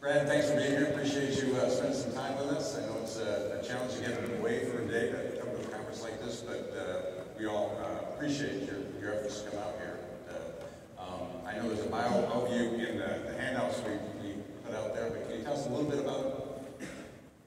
Brad, thanks for being here. Appreciate you uh, spending some time with us. I know it's uh, a challenge to get away for a day to come to a conference like this, but uh, we all uh, appreciate your, your efforts to come out here. Uh, um, I know there's a bio of you in the, the handouts we, we put out there, but can you tell us a little bit about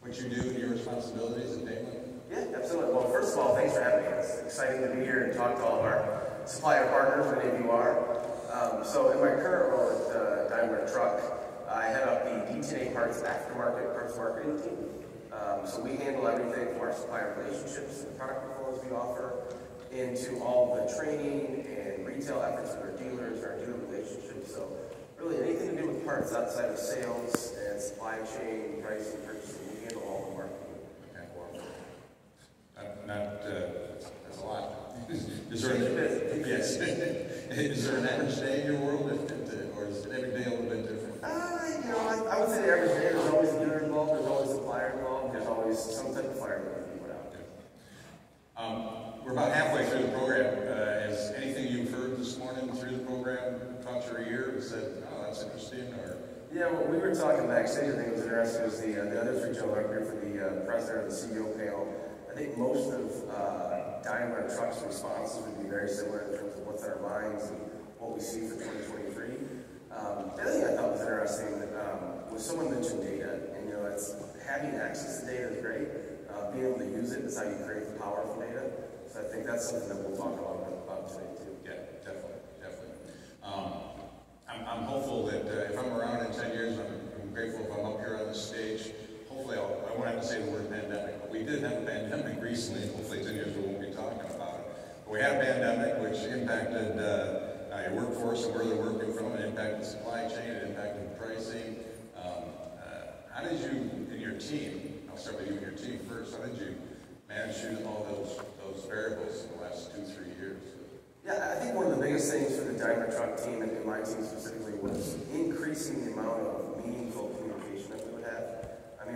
what you do and your responsibilities at Daimler? Yeah, absolutely. Well, first of all, thanks for having me. It's exciting to be here and talk to all of our supplier partners, many of you are. Um, so in my current role at uh, Daimler Truck, I head up the DTNA Parts Aftermarket Parts Marketing team. Um, so we handle everything from our supplier relationships and product portfolios we offer into all the training and retail efforts with our dealers, our dealer relationships. So really anything to do with parts outside of sales and supply chain, pricing, purchasing, we handle all the marketing. Not, not uh, that's a lot. Is there, an, yes. is there an average day in your world, if, if, or is every day a little bit different? Uh, you know, I, I would say the average day, there's always a dealer involved, there's always a supplier involved, there's always some type of fire that we put out. Um, we're about halfway through the program. Uh, has anything you've heard this morning through the program caught your ear and said, oh, that's interesting, or? Yeah, well, we were I think was interesting, was the, uh, the other three gentlemen here for the uh, president of the CEO panel. I think most of uh, Daimler Truck's responses would be very similar in terms of what's in our minds and what we see for 2023. Um, the other thing I thought was interesting um, was someone mentioned data, and you know, it's having access to data is great. Uh, being able to use it is how you create powerful data. So I think that's something that we'll talk a lot about today too. Yeah, definitely, definitely. Um, I'm, I'm hopeful that uh, if I'm around in 10 years, I'm, I'm grateful if I'm up here on the stage. Hopefully, I'll, I won't have to say the word pandemic. But we did have a pandemic recently. Hopefully, 10 years we won't be talking about it. We had a pandemic which impacted uh, uh, your workforce and where they're working from. It impacted the supply chain. It impacted pricing. Um, uh, how did you and your team? I'll start with you and your team first. How did you manage all those those variables in the last two, three years? Yeah, I think one of the biggest things for the Daimler Truck team and my team specifically was increasing the amount of meaningful communication that we would have. I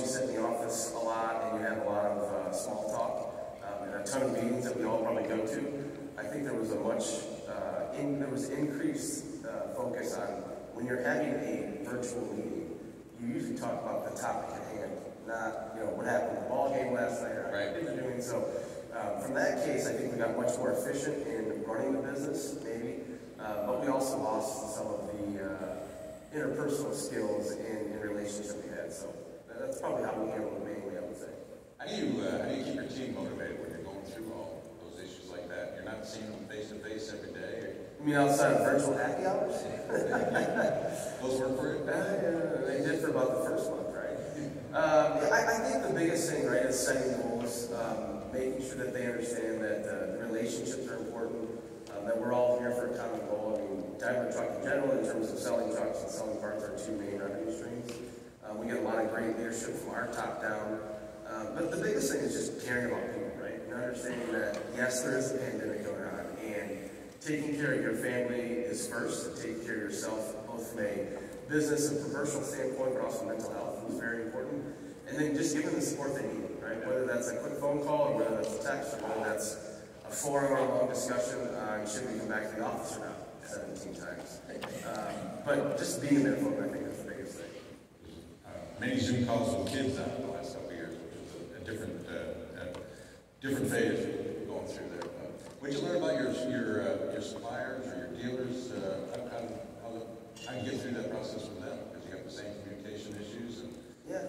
mean, we all know that you sit in the office a lot and you have a lot of uh, small talk um, and a ton of meetings that we all probably go to. I think there was a much, uh, in, there was increased uh, focus on when you're having a virtual meeting, you usually talk about the topic at hand, not, you know, what happened in the ball game last night or how Right. kids are doing. So um, from that case, I think we got much more efficient in running the business, maybe, uh, but we also lost some of the uh, interpersonal skills in, in relationship we had. So that's probably how we handled it mainly, I would say. How do you uh, how do you keep your team motivated when you're going through all those issues like that? You're not seeing them face to face every day. You mean outside of virtual happy hours? Those work for you? Uh, yeah, they did for about the first month, right? Um, yeah, I, I think the biggest thing, right, is setting goals, um, making sure that they understand that uh, relationships are important, um, that we're all here for a common goal. I mean, Daimler Truck in general, in terms of selling trucks and selling parts, are two main revenue streams. Um, we get a lot of leadership from our top down. Um, but the biggest thing is just caring about people, right? And understanding that, yes, there is a pandemic going on, and taking care of your family is first, taking care of yourself, both from a business and commercial standpoint, but also mental health is very important. And then just giving the support they need, right? Whether that's a quick phone call, or whether that's a text, or whether that's a four-hour-long discussion on should we come back to the office or not, 17 times. Um, but just being there for them, I think is the biggest thing. Uh, many Zoom calls with kids out in the last couple of years, which is a, different uh, a different phase going through there. Uh, what'd you learn about your your uh, your suppliers or your dealers? Uh, how, how, how, how you get through that process with them? Because you got the same communication issues and Yeah,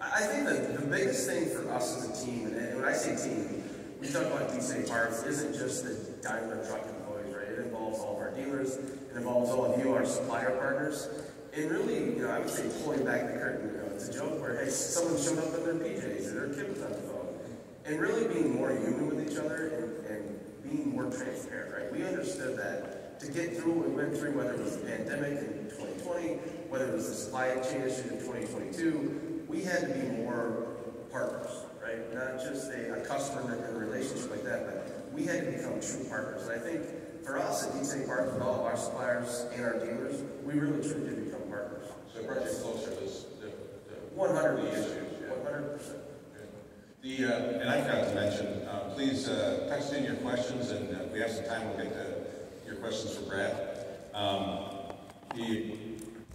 I think that the biggest thing for us as a team, and when I say team, we talk about DC Parts, isn't just the Daimler Truck employees, right? It involves all of our dealers, it involves all of you, our supplier partners, and really, you know, I would say pulling back the curtain, you know, it's a joke where, hey, someone showed up in their PJs or their kid was on the phone, and really being more human with each other and, and being more transparent, right? We understood that to get through what we went through, whether it was the pandemic in 2020, whether it was the supply chain issue in 2022, we had to be more partners, right? Not just a, a customer and a relationship like that, but we had to become true partners. And I think for us at DC Parts, with all of our suppliers and our dealers, we really truly did become it brought you closer to the, the 100 the issues. 100%. The, uh, and I forgot to mention, uh, please uh, text in your questions, and uh, if we have some time, we'll get to your questions for Brad. Um, the,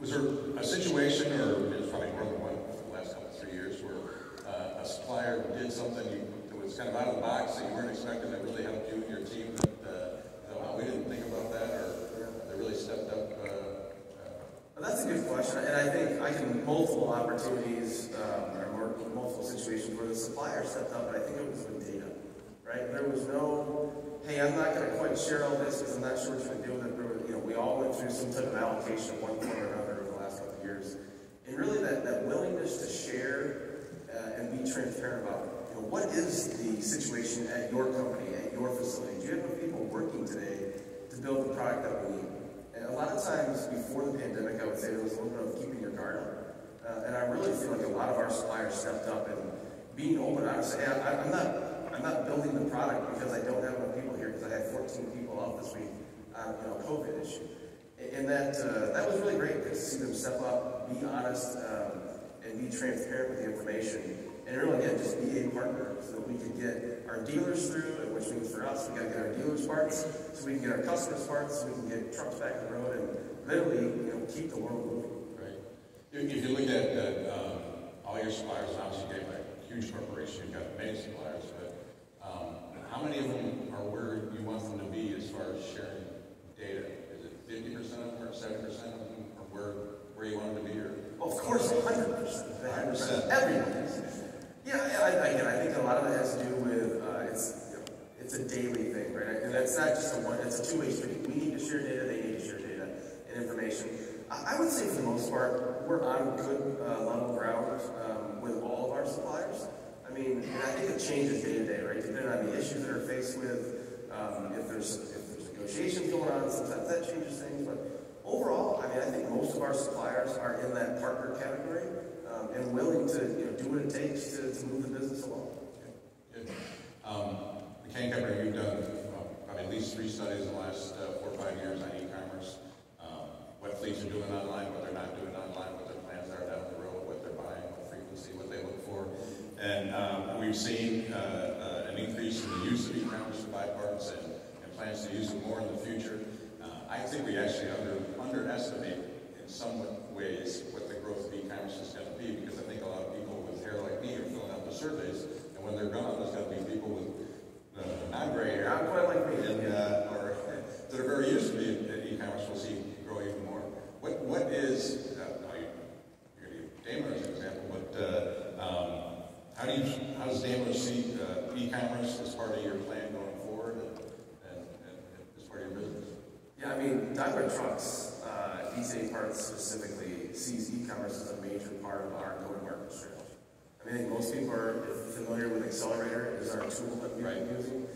Was there a situation, or it's probably more than one, for the last couple, three years, where uh, a supplier did something that was kind of out of the box that you weren't expecting that really helped you and your team? That uh, oh, we didn't think about that, or they really stepped up. Uh, uh, Well, that's a good question, and I think I can multiple opportunities um, or multiple situations where the supplier stepped up, but I think it was with data, right? There was no, hey, I'm not going to quite share all this because I'm not sure what to do with it. You know, we all went through some type of allocation one form or another over the last couple of years, and really that, that willingness to share uh, and be transparent about, you know, what is the situation at your company, at your facility? Do you have people working today to build the product that we need? And a lot of times before the pandemic, I would say there was a little bit of keeping your guard up. Uh, and I really feel like a lot of our suppliers stepped up and being open, honestly, hey, I, I'm not, I'm not building the product because I don't have enough people here because I had 14 people off this week on, you know, COVID issue. And- that, uh, that was really great to see them step up, be honest, um, and be transparent with the information. And really, again, just be a partner so that we can get our dealers through, and which means for us, we gotta get our dealers parts, so we can get our customers parts, so we can get trucks back on the road and literally, you know, keep the world moving. Right. If, you look at, uh, um, all your suppliers, obviously you have a huge corporation, you've got many suppliers, but, um, how many of them are where you want them to be as far as sharing data? Is it fifty percent of them or seventy percent of them are where, where you want them to be or? Well, of course, hundred percent. 100%. Everyone is. Yeah, I, I, I think a lot of it has to do with, uh, it's, you know, it's a daily thing, right? And that's not just a one, it's a two-way street. We need to share data, they need to share data and information. I, I would say for the most part, we're on good, uh, level ground, um, with all of our suppliers. I mean, and I think it changes day to day, right? Depending on the issues that are faced with, um, if there's, if there's negotiations going on, sometimes that changes things, but overall, I mean, I think most of our suppliers are in that partner category, um, and willing to, you know, do what it takes to, to move the business along. Good. Um, the Kane Company, you've done well, probably at least three studies in the last uh, four or five years on e-commerce. Um, what fleets are doing online, what they're not doing online, what their plans are down the road, what they're buying, what frequency, what they look for. And um, we've seen uh, uh, an increase in the use of e-commerce to buy parts and, and plans to use it more in the future. Uh, I think we actually under, underestimate in some ways what the growth of e-commerce is going to be because I think a lot of people with hair like me are filling out the surveys, and when they're gone, there's going to be people with uh, non-gray hair, Not quite like me. and, uh, or that are very used to be at e-commerce. We'll see grow even more. What what is? Uh, I- you're going to use Daimler as an example, but uh, um, how do you how does Daimler see uh, e-commerce as part of your plan going forward and, and, and as part of your business? Yeah, I mean, Daimler Trucks, uh, DTNA Parts specifically, sees e-commerce as a major part of our go-to-market strategy. I mean, I think most people are familiar with Accelerator as our tool that we've been using.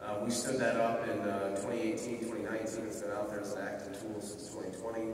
Uh, we stood that up in uh, 2018, 2019. It's been out there as an active tool since 2020.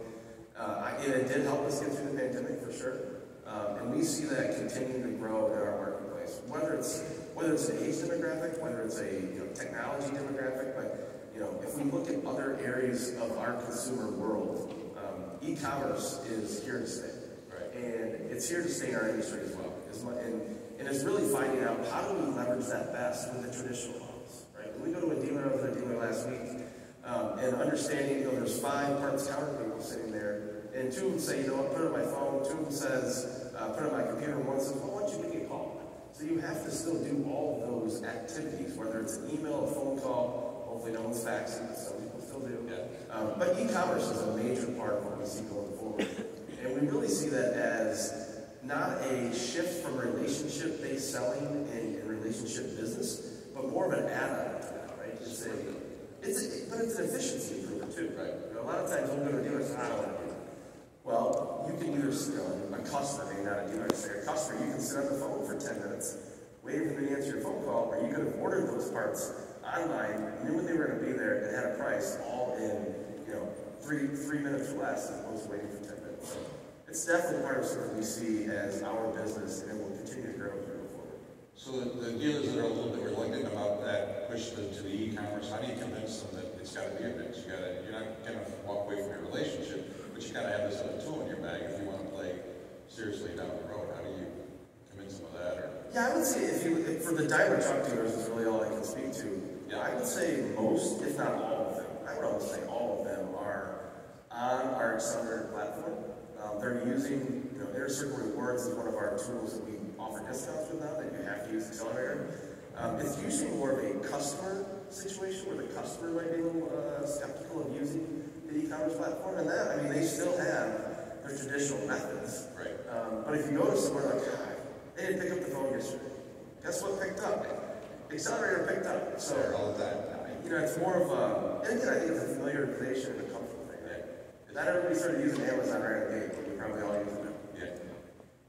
Uh, and it did help us get through the pandemic for sure. Um, and we see that continuing to grow in our marketplace. Whether it's whether it's an age demographic, whether it's a you know, technology demographic, but you know, if we look at other areas of our consumer world, um, e-commerce is here to stay. Right. And it's here to stay in our industry as well. And, and it's really finding out how do we leverage that best with the traditional models, right? When we go to a dealer, I was at a dealer last week, um, and understanding, you know, there's five parts counter people sitting there, and two of them say, you know what, put it on my phone, two of them says, uh, put it on my computer, and one says, well, why don't you me a call? So you have to still do all of those activities, whether it's an email, a phone call, hopefully no one's faxing, but some people still do. Yeah. Um, but e-commerce is a major part of what we see going forward. And we really see that as not a shift from relationship-based selling and, and relationship business, but more of an add-on to that, right? It's a, it's a, but it's an efficiency improver too. Right. You know, a lot of times we'll go to a dealer and say, I don't want to do that. Well, you can either, you know, a customer, maybe not a dealer, say a customer, you can sit on the phone for 10 minutes, waiting for them to answer your phone call, or you could have ordered those parts online, knew when they were going to be there, and had a price all in, you know, three three minutes or less, as opposed to waiting for 10 minutes. So it's definitely part of something we see as our business, and will continue to grow as we go forward. So the, the dealers that are a little bit reluctant about that push to, to the e-commerce, how do you convince them that it's got to be a mix? You got to, you're not going to walk away from your relationship, but you got to have this other tool in your bag if you want to play seriously down the road. How do you convince them of that? Or Yeah, I would say if you if for the Daimler truck dealers is really all I can speak to. I would say most, if not all of them, I would almost say all of them are on our accelerator platform. they're using, you know, Inner Circle Rewards is one of our tools that we offer discounts with now, that you have to use Accelerator. Um, it's usually more of a customer situation where the customer might be a little uh, skeptical of using the e-commerce platform, and that, I mean, they still have their traditional methods. Right. Um, but if you go to somewhere like, they didn't pick up the phone yesterday. Guess what picked up? Accelerator picked up. So, There all the time. you know, it's more of a, and again, I think it's a familiarization and a comfort thing, right? Not everybody started using Amazon right out of the gate, but we probably all use it